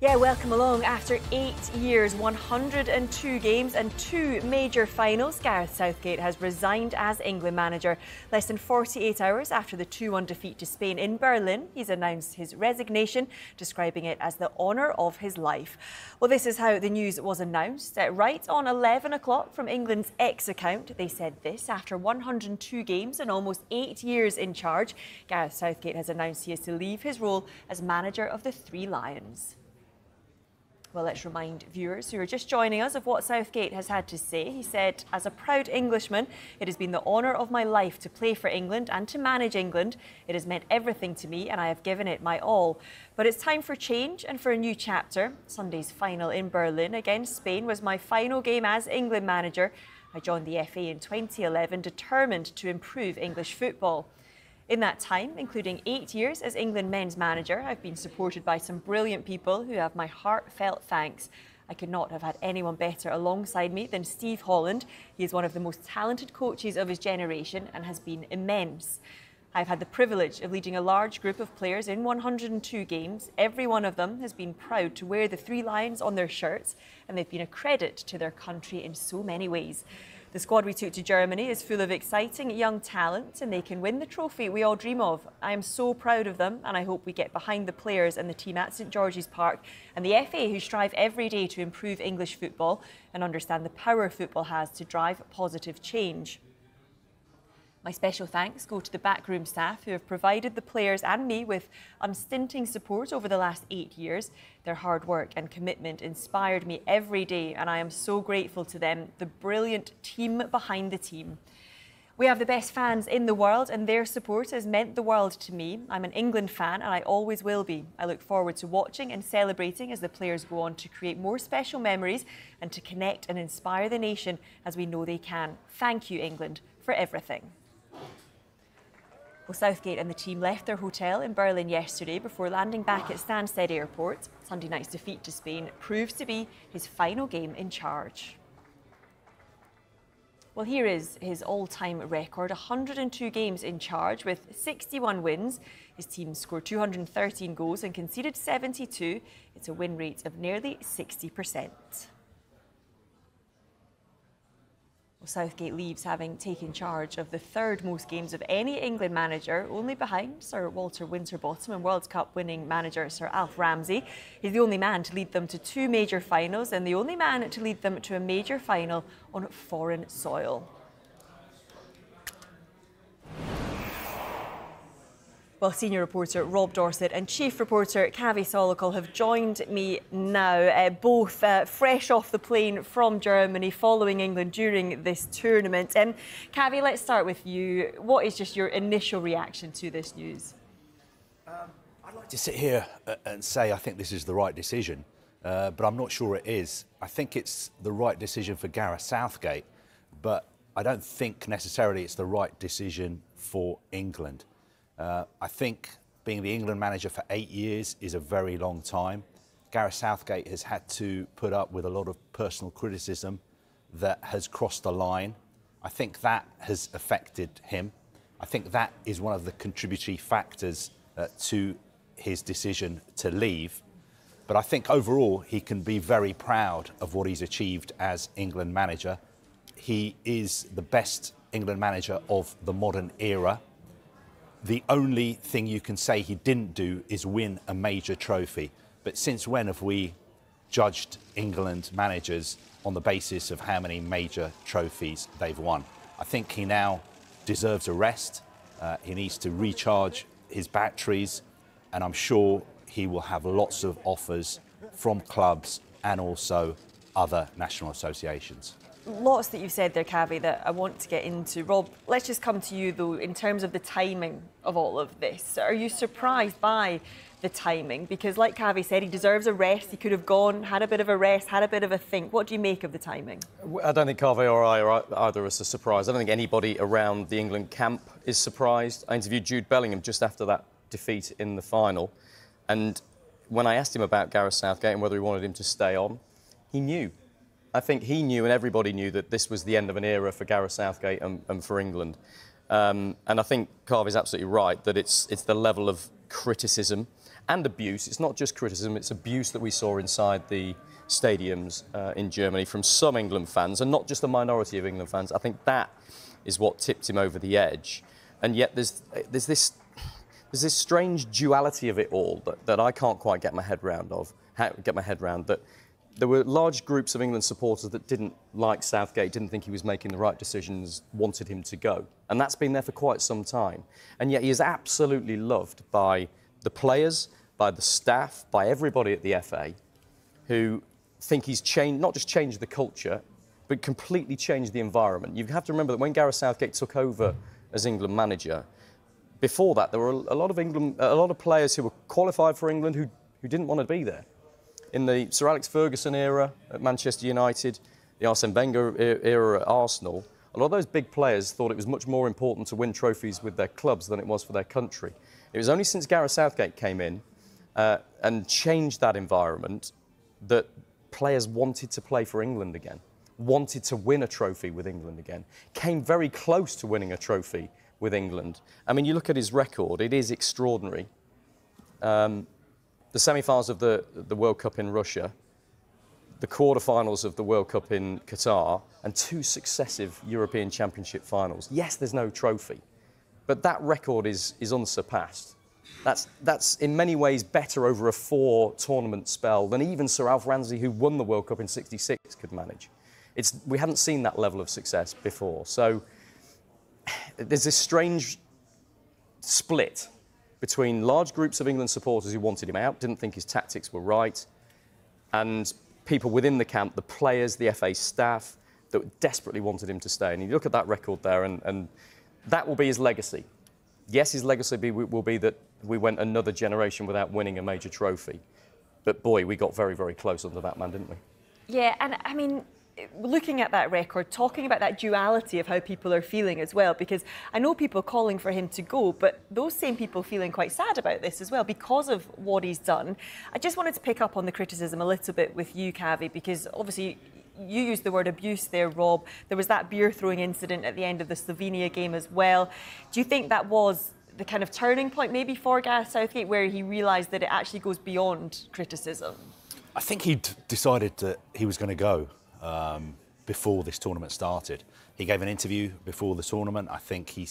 Yeah, welcome along. After eight years, 102 games, and two major finals, Gareth Southgate has resigned as England manager. Less than 48 hours after the 2 1 defeat to Spain in Berlin, he's announced his resignation, describing it as the honour of his life. Well, this is how the news was announced. Uh, right on 11 o'clock from England's X account, they said this after 102 games and almost eight years in charge, Gareth Southgate has announced he is to leave his role as manager of the Three Lions. Well, let's remind viewers who are just joining us of what Southgate has had to say. He said, As a proud Englishman, it has been the honour of my life to play for England and to manage England. It has meant everything to me and I have given it my all. But it's time for change and for a new chapter. Sunday's final in Berlin against Spain was my final game as England manager. I joined the FA in 2011, determined to improve English football. In that time, including eight years as England men's manager, I've been supported by some brilliant people who have my heartfelt thanks. I could not have had anyone better alongside me than Steve Holland. He is one of the most talented coaches of his generation and has been immense. I've had the privilege of leading a large group of players in 102 games. Every one of them has been proud to wear the three lions on their shirts, and they've been a credit to their country in so many ways. The squad we took to Germany is full of exciting young talent and they can win the trophy we all dream of. I am so proud of them and I hope we get behind the players and the team at St George's Park and the FA who strive every day to improve English football and understand the power football has to drive positive change. My special thanks go to the backroom staff who have provided the players and me with unstinting support over the last eight years. Their hard work and commitment inspired me every day, and I am so grateful to them, the brilliant team behind the team. We have the best fans in the world, and their support has meant the world to me. I'm an England fan, and I always will be. I look forward to watching and celebrating as the players go on to create more special memories and to connect and inspire the nation as we know they can. Thank you, England, for everything. Well, Southgate and the team left their hotel in Berlin yesterday before landing back at Stansted Airport. Sunday night's defeat to Spain proves to be his final game in charge. Well, here is his all time record 102 games in charge with 61 wins. His team scored 213 goals and conceded 72. It's a win rate of nearly 60%. Well, Southgate leaves having taken charge of the third most games of any England manager, only behind Sir Walter Winterbottom and World Cup winning manager Sir Alf Ramsey. He's the only man to lead them to two major finals and the only man to lead them to a major final on foreign soil. Well, senior reporter Rob Dorsett and chief reporter Kaveh Solhekol have joined me now, uh, both uh, fresh off the plane from Germany, following England during this tournament. And um, Kaveh, let's start with you. What is just your initial reaction to this news? Um, I'd like to sit here uh, and say I think this is the right decision, uh, but I'm not sure it is. I think it's the right decision for Gareth Southgate, but I don't think necessarily it's the right decision for England. Uh, I think being the England manager for eight years is a very long time. Gareth Southgate has had to put up with a lot of personal criticism that has crossed the line. I think that has affected him. I think that is one of the contributory factors uh, to his decision to leave. But I think overall he can be very proud of what he's achieved as England manager. He is the best England manager of the modern era. The only thing you can say he didn't do is win a major trophy. But since when have we judged England managers on the basis of how many major trophies they've won? I think he now deserves a rest. Uh, he needs to recharge his batteries, and I'm sure he will have lots of offers from clubs and also other national associations lots that you've said there, Kaveh, that I want to get into. Rob, let's just come to you, though, in terms of the timing of all of this. Are you surprised by the timing? Because, like Kaveh said, he deserves a rest. He could have gone, had a bit of a rest, had a bit of a think. What do you make of the timing? I don't think Kaveh or I are either of us are surprised. I don't think anybody around the England camp is surprised. I interviewed Jude Bellingham just after that defeat in the final. And when I asked him about Gareth Southgate and whether he wanted him to stay on, he knew I think he knew and everybody knew that this was the end of an era for Gareth Southgate and, and for England. Um, and I think Kaveh is absolutely right that it's, it's the level of criticism and abuse. It's not just criticism, it's abuse that we saw inside the stadiums uh, in Germany from some England fans, and not just a minority of England fans. I think that is what tipped him over the edge. And yet there's, there's, this, there's this strange duality of it all that, that I can't quite get my head round of, get my head round that there were large groups of England supporters that didn't like Southgate, didn't think he was making the right decisions, wanted him to go. And that's been there for quite some time. And yet he is absolutely loved by the players, by the staff, by everybody at the FA, who think he's changed, not just changed the culture, but completely changed the environment. You have to remember that when Gareth Southgate took over as England manager, before that there were a lot of England, a lot of players who were qualified for England who, who didn't want to be there in the Sir Alex Ferguson era at Manchester United, the Arsene Wenger era at Arsenal, a lot of those big players thought it was much more important to win trophies with their clubs than it was for their country. It was only since Gareth Southgate came in uh, and changed that environment that players wanted to play for England again, wanted to win a trophy with England again, came very close to winning a trophy with England. I mean, you look at his record, it is extraordinary. Um, the semi-finals of the, the World Cup in Russia, the quarter-finals of the World Cup in Qatar, and two successive European Championship finals. Yes, there's no trophy, but that record is, is unsurpassed. That's, that's in many ways better over a four tournament spell than even Sir Alf Ramsey, who won the World Cup in 66, could manage. It's, we hadn't seen that level of success before. So there's this strange split between large groups of England supporters who wanted him out, didn't think his tactics were right, and people within the camp, the players, the FA staff, that desperately wanted him to stay. And you look at that record there, and, and that will be his legacy. Yes, his legacy be, will be that we went another generation without winning a major trophy. But boy, we got very, very close under that man, didn't we? Yeah, and I mean, looking at that record, talking about that duality of how people are feeling as well, because I know people calling for him to go, but those same people feeling quite sad about this as well because of what he's done. I just wanted to pick up on the criticism a little bit with you, Kaveh, because obviously you used the word abuse there, Rob. There was that beer throwing incident at the end of the Slovenia game as well. Do you think that was the kind of turning point maybe for Gareth Southgate where he realised that it actually goes beyond criticism? I think he'd decided that he was going to go um, before this tournament started. He gave an interview before the tournament. I think he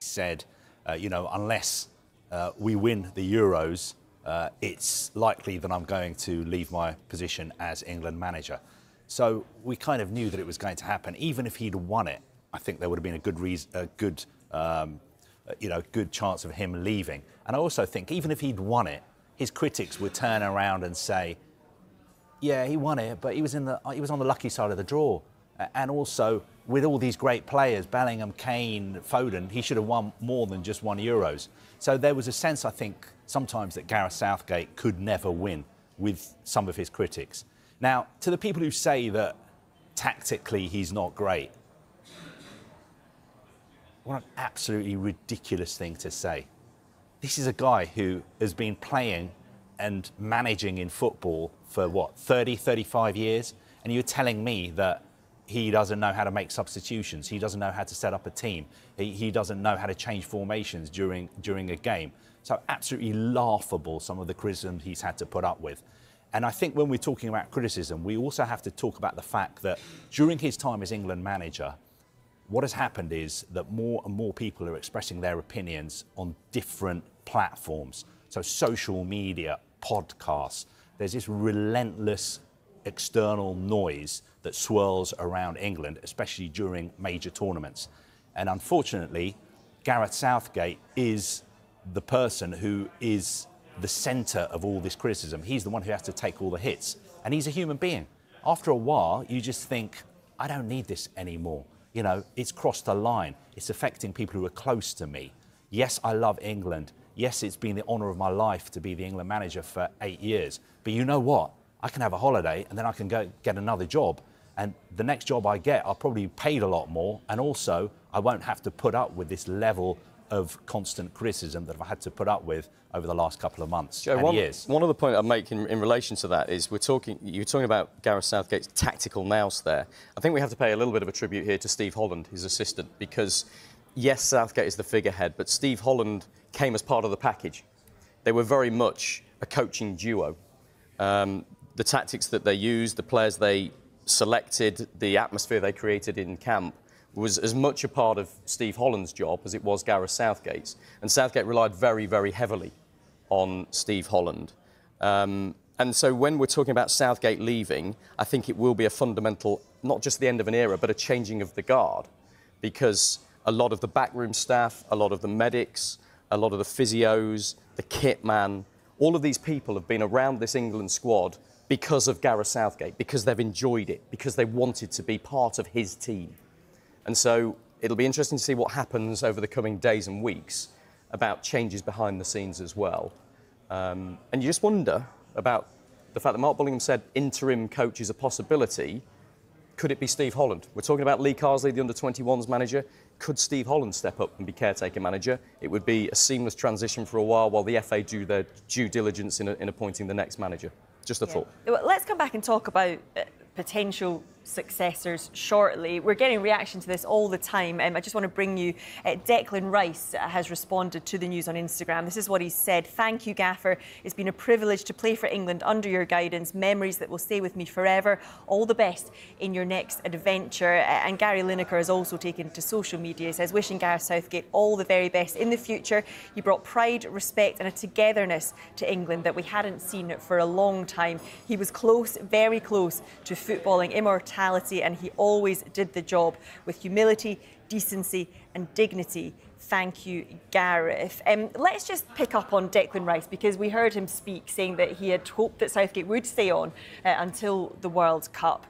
said, uh, you know, unless uh, we win the Euros, uh, it's likely that I'm going to leave my position as England manager. So we kind of knew that it was going to happen. Even if he'd won it, I think there would have been a good reason, a good, um, you know, good chance of him leaving. And I also think even if he'd won it, his critics would turn around and say, yeah, he won it, but he was in the he was on the lucky side of the draw. And also with all these great players, Bellingham, Kane, Foden, he should have won more than just one Euros. So there was a sense, I think, sometimes that Gareth Southgate could never win with some of his critics. Now, to the people who say that tactically he's not great, what an absolutely ridiculous thing to say. This is a guy who has been playing and managing in football for what, 30, 35 years? And you're telling me that he doesn't know how to make substitutions, he doesn't know how to set up a team, he, he doesn't know how to change formations during, during a game. So, absolutely laughable some of the criticism he's had to put up with. And I think when we're talking about criticism, we also have to talk about the fact that during his time as England manager, what has happened is that more and more people are expressing their opinions on different platforms. So, social media, podcasts. There's this relentless external noise that swirls around England, especially during major tournaments. And unfortunately, Gareth Southgate is the person who is the centre of all this criticism. He's the one who has to take all the hits. And he's a human being. After a while, you just think, I don't need this anymore. You know, it's crossed a line. It's affecting people who are close to me. Yes, I love England yes, it's been the honour of my life to be the England manager for eight years. But you know what? I can have a holiday and then I can go get another job. And the next job I get, I'll probably be paid a lot more. And also, I won't have to put up with this level of constant criticism that I've had to put up with over the last couple of months Joe, and one, years. One other point I'm making in relation to that is we're talking, you're talking about Gareth Southgate's tactical nous there. I think we have to pay a little bit of a tribute here to Steve Holland, his assistant, because yes, Southgate is the figurehead, but Steve Holland came as part of the package. they were very much a coaching duo. Um, the tactics that they used, the players they selected, the atmosphere they created in camp was as much a part of Steve Holland's job as it was Gareth Southgate's. And Southgate relied very, very heavily on Steve Holland. Um, and so when we're talking about Southgate leaving, I think it will be a fundamental, not just the end of an era, but a changing of the guard. Because a lot of the backroom staff, a lot of the medics, a lot of the physios, the kit man, all of these people have been around this England squad because of Gareth Southgate, because they've enjoyed it, because they wanted to be part of his team. And so it'll be interesting to see what happens over the coming days and weeks about changes behind the scenes as well. Um, and you just wonder about the fact that Mark Bullingham said interim coach is a possibility. Could it be Steve Holland? We're talking about Lee Carsley, the under 21s manager. Could Steve Holland step up and be caretaker manager? It would be a seamless transition for a while while the FA do their due diligence in, in appointing the next manager. Just a yeah. thought. Let's come back and talk about uh, potential successors shortly. We're getting reaction to this all the time. Um, I just want to bring you uh, Declan Rice has responded to the news on Instagram. This is what he said. Thank you, Gaffer. It's been a privilege to play for England under your guidance. Memories that will stay with me forever. All the best in your next adventure. And Gary Lineker has also taken to social media. He says, wishing Gareth Southgate all the very best in the future. He brought pride, respect, and a togetherness to England that we hadn't seen for a long time. He was close, very close to footballing immortality and he always did the job with humility, decency, and dignity. Thank you, Gareth. Um, let's just pick up on Declan Rice because we heard him speak saying that he had hoped that Southgate would stay on uh, until the World Cup.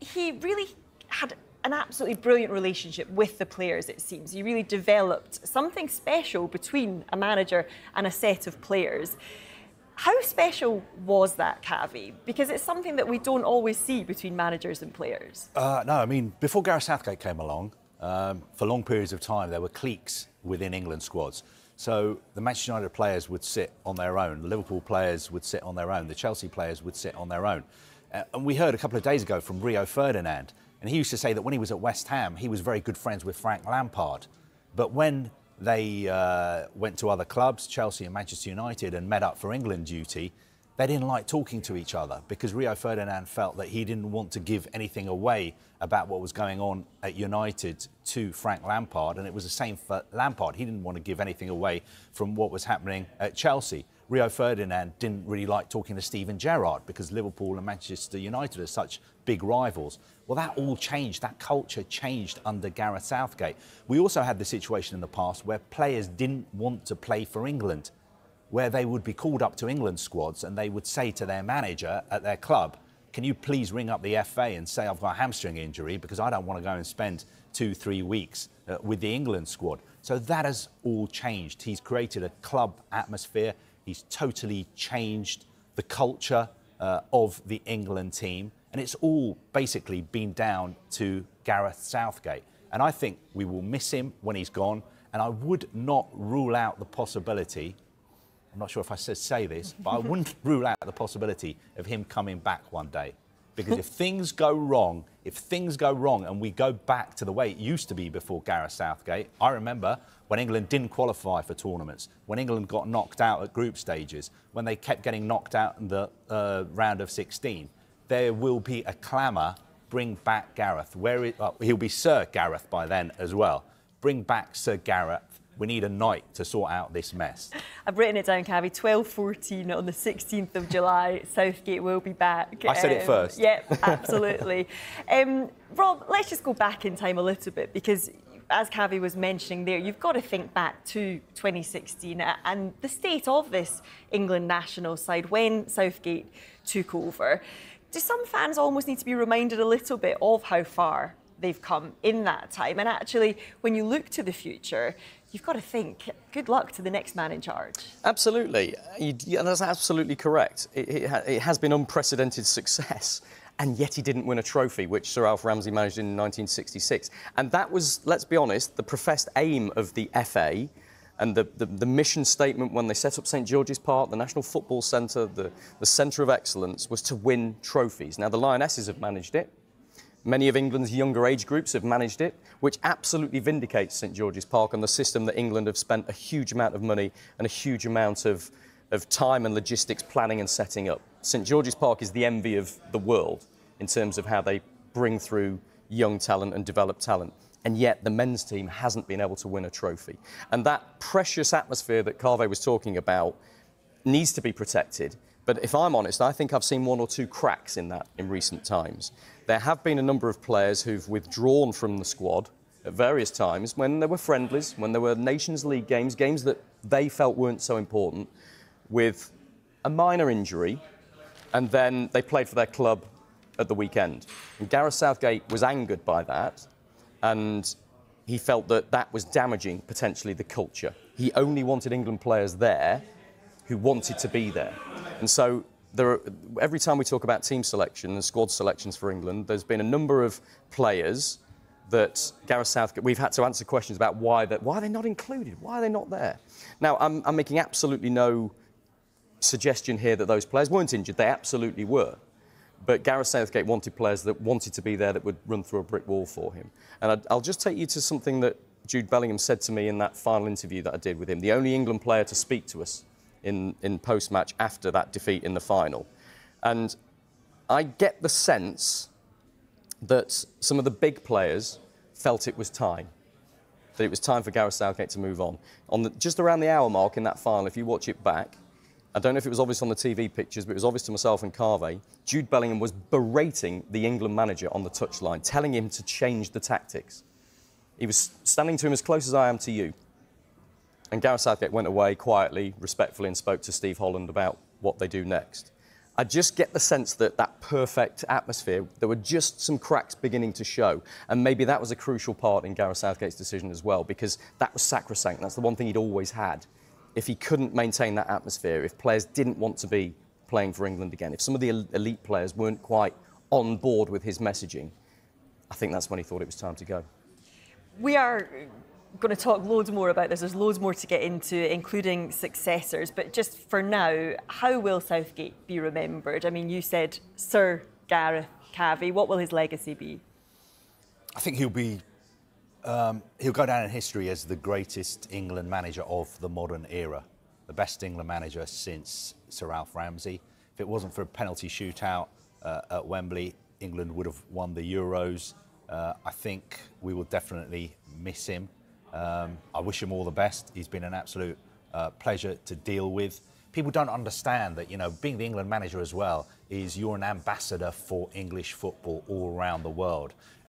He really had an absolutely brilliant relationship with the players, it seems. He really developed something special between a manager and a set of players. How special was that, Kaveh? Because it's something that we don't always see between managers and players. Uh, no, I mean, before Gareth Southgate came along, um, for long periods of time, there were cliques within England squads. So the Manchester United players would sit on their own, the Liverpool players would sit on their own, the Chelsea players would sit on their own. Uh, and we heard a couple of days ago from Rio Ferdinand, and he used to say that when he was at West Ham, he was very good friends with Frank Lampard. But when they uh, went to other clubs, Chelsea and Manchester United, and met up for England duty. They didn't like talking to each other because Rio Ferdinand felt that he didn't want to give anything away about what was going on at United to Frank Lampard. And it was the same for Lampard. He didn't want to give anything away from what was happening at Chelsea. Rio Ferdinand didn't really like talking to Steven Gerrard because Liverpool and Manchester United are such big rivals. Well, that all changed. That culture changed under Gareth Southgate. We also had the situation in the past where players didn't want to play for England, where they would be called up to England squads and they would say to their manager at their club, can you please ring up the FA and say I've got a hamstring injury because I don't want to go and spend two, three weeks uh, with the England squad. So that has all changed. He's created a club atmosphere. He's totally changed the culture uh, of the England team. And it's all basically been down to Gareth Southgate. And I think we will miss him when he's gone. And I would not rule out the possibility, I'm not sure if I said say this, but I wouldn't rule out the possibility of him coming back one day. Because if things go wrong, if things go wrong and we go back to the way it used to be before Gareth Southgate, I remember when England didn't qualify for tournaments, when England got knocked out at group stages, when they kept getting knocked out in the uh, round of 16 there will be a clamour bring back Gareth. Where it, well, he'll be Sir Gareth by then as well. Bring back Sir Gareth. We need a knight to sort out this mess. I've written it down, Kaveh. 12.14 on the 16th of July. Southgate will be back. I said um, it first. Yep, absolutely. um, Rob, let's just go back in time a little bit because as Kaveh was mentioning there, you've got to think back to 2016 and the state of this England national side when Southgate took over do some fans almost need to be reminded a little bit of how far they've come in that time? And actually, when you look to the future, you've got to think, good luck to the next man in charge. Absolutely. yeah, that's absolutely correct. It, it, it, has been unprecedented success. And yet he didn't win a trophy, which Sir Alf Ramsey managed in 1966. And that was, let's be honest, the professed aim of the FA and the, the, the, mission statement when they set up St George's Park, the National Football Centre, the, the Centre of Excellence, was to win trophies. Now, the Lionesses have managed it. Many of England's younger age groups have managed it, which absolutely vindicates St George's Park and the system that England have spent a huge amount of money and a huge amount of, of time and logistics planning and setting up. St George's Park is the envy of the world in terms of how they bring through young talent and develop talent. And yet the men's team hasn't been able to win a trophy. And that precious atmosphere that Kaveh was talking about needs to be protected. But if I'm honest, I think I've seen one or two cracks in that in recent times. There have been a number of players who've withdrawn from the squad at various times when there were friendlies, when there were Nations League games, games that they felt weren't so important, with a minor injury, and then they played for their club at the weekend. And Gareth Southgate was angered by that, and he felt that that was damaging potentially the culture. He only wanted England players there who wanted to be there. And so are, every time we talk about team selection and squad selections for England, there's been a number of players that Gareth Southgate, we've had to answer questions about why, that, why are they not included? Why are they not there? Now, I'm, I'm making absolutely no suggestion here that those players weren't injured. They absolutely were. But Gareth Southgate wanted players that wanted to be there that would run through a brick wall for him. And i I'll just take you to something that Jude Bellingham said to me in that final interview that I did with him, the only England player to speak to us in, in post match after that defeat in the final. And I get the sense that some of the big players felt it was time. That it was time for Gareth Southgate to move on. On the, just around the hour mark in that final, if you watch it back, I don't know if it was obvious on the TV pictures, but it was obvious to myself and Kaveh. Jude Bellingham was berating the England manager on the touchline, telling him to change the tactics. He was standing to him as close as I am to you. And Gareth Southgate went away quietly, respectfully, and spoke to Steve Holland about what they do next. I just get the sense that that perfect atmosphere, there were just some cracks beginning to show. And maybe that was a crucial part in Gareth Southgate's decision as well, because that was sacrosanct. That's the one thing he'd always had. If he couldn't maintain that atmosphere, if players didn't want to be playing for England again, if some of the elite players weren't quite on board with his messaging, I think that's when he thought it was time to go. We are going to talk loads more about this. There's loads more to get into, including successors. But just for now, how will Southgate be remembered? I mean, you said Sir Gareth Kaveh. What will his legacy be? I think he'll be. Um, he'll go down in history as the greatest England manager of the modern era, the best England manager since Sir Alf Ramsey. If it wasn't for a penalty shootout uh, at Wembley, England would have won the Euros. Uh, I think we will definitely miss him. Um, I wish him all the best. He's been an absolute uh, pleasure to deal with. People don't understand that, you know, being the England manager as well is you're an ambassador for English football all around the world.